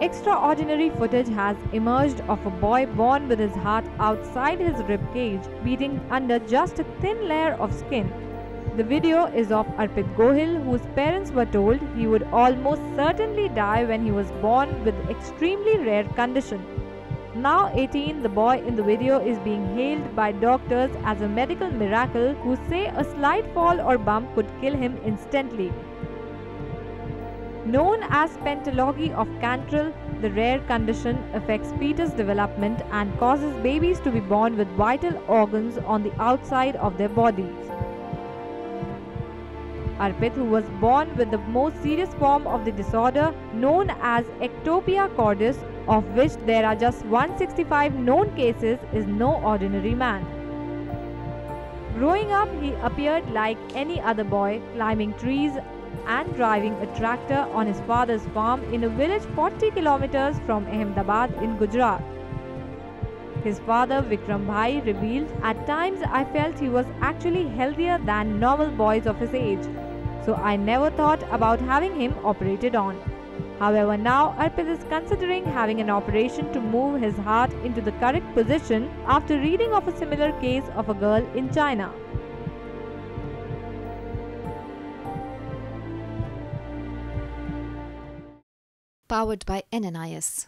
Extraordinary footage has emerged of a boy born with his heart outside his rib cage, beating under just a thin layer of skin. The video is of Arpit Gohil, whose parents were told he would almost certainly die when he was born with extremely rare condition. Now 18, the boy in the video is being hailed by doctors as a medical miracle who say a slight fall or bump could kill him instantly. Known as pentalogy of Cantrell, the rare condition affects fetus development and causes babies to be born with vital organs on the outside of their bodies. Arpit, who was born with the most serious form of the disorder known as ectopia cordis, of which there are just 165 known cases, is no ordinary man. Growing up, he appeared like any other boy, climbing trees and driving a tractor on his father's farm in a village 40 kilometers from Ahmedabad in Gujarat. His father Vikram Bhai revealed, At times I felt he was actually healthier than normal boys of his age, so I never thought about having him operated on. However, now Arpit is considering having an operation to move his heart into the correct position after reading of a similar case of a girl in China. Powered by NNIS.